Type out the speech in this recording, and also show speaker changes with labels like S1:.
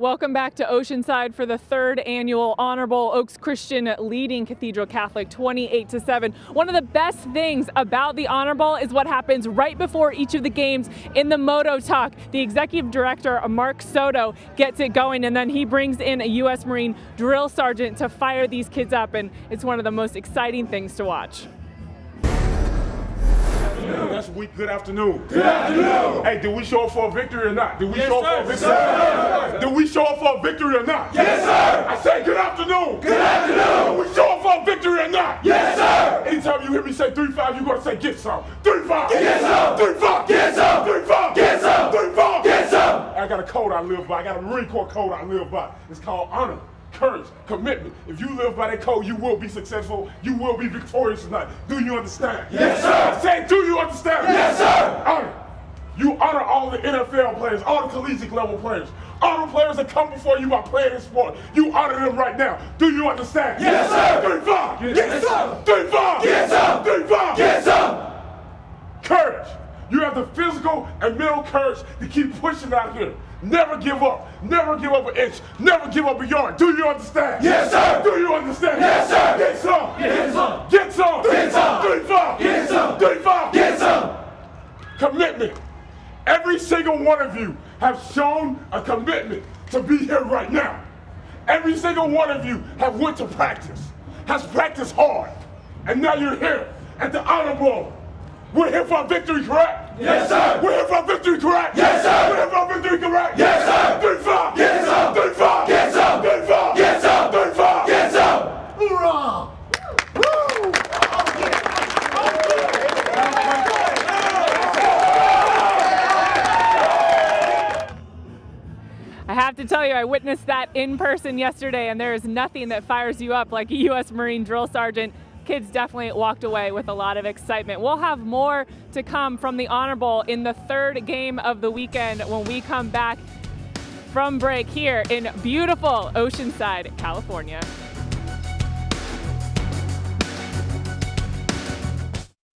S1: Welcome back to Oceanside for the third annual Honor Bowl Oaks Christian leading Cathedral Catholic 28 to 7. One of the best things about the Honor Bowl is what happens right before each of the games in the MotoTalk. The executive director, Mark Soto, gets it going and then he brings in a U.S. Marine drill sergeant to fire these kids up, and it's one of the most exciting things to watch.
S2: That's week. Good afternoon.
S3: Good afternoon.
S2: Hey, did we show up for a victory or not? Did we
S3: Yes,
S2: show up for a victory?
S3: Yes, sir.
S2: Did we show up for a victory or not?
S3: Yes, sir.
S2: I say good afternoon.
S3: Good afternoon.
S2: Did we show up for a victory or not?
S3: Yes, sir.
S2: Anytime you hear me say three five, you gotta say get some. Three five.
S3: Get some.
S2: Three five.
S3: Get some.
S2: Three five.
S3: Get some.
S2: Three five.
S3: Get some.
S2: I got a code I live by. I got a Marine Corps code I live by. It's called honor. Courage, commitment. If you live by that code, you will be successful. You will be victorious tonight. Do you understand?
S3: Yes, sir.
S2: I say, do you understand?
S3: Yes, sir.
S2: Honor. You honor all the NFL players, all the collegiate level players, all the players that come before you by playing this sport. You honor them right now. Do you understand?
S3: Yes, sir.
S2: Three five. Get
S3: some.
S2: some. Three five.
S3: Get some.
S2: Three five.
S3: Get some.
S2: Courage. You have the physical and mental courage to keep pushing out here. Never give up. Never give up an inch. Never give up a yard. Do you understand?
S3: Yes, sir.
S2: Do you understand?
S3: Yes, sir.
S2: Get some.
S3: Get some.
S2: Get some.
S3: Get some.
S2: Three five.
S3: Get some.
S2: Three five.
S3: Get some.
S2: Commitment. Every single one of you have shown a commitment to be here right now. Every single one of you have went to practice, has practiced hard, and now you're here at the Honor Bowl. We're here for a victory, correct?
S3: Yes, sir.
S2: We're here for a victory, correct?
S3: Yes, sir.
S2: We're here for a victory, correct?
S3: Yes, sir.
S2: Three five.
S3: Get some.
S2: Three five.
S3: Get some.
S2: Three five.
S3: Get some.
S2: Three five.
S3: Get some.
S2: Hoorah!
S1: I have to tell you, I witnessed that in person yesterday, and there is nothing that fires you up like a U.S. Marine drill sergeant. Kids definitely walked away with a lot of excitement. We'll have more to come from the Honor Bowl in the third game of the weekend when we come back from break here in beautiful Oceanside, California.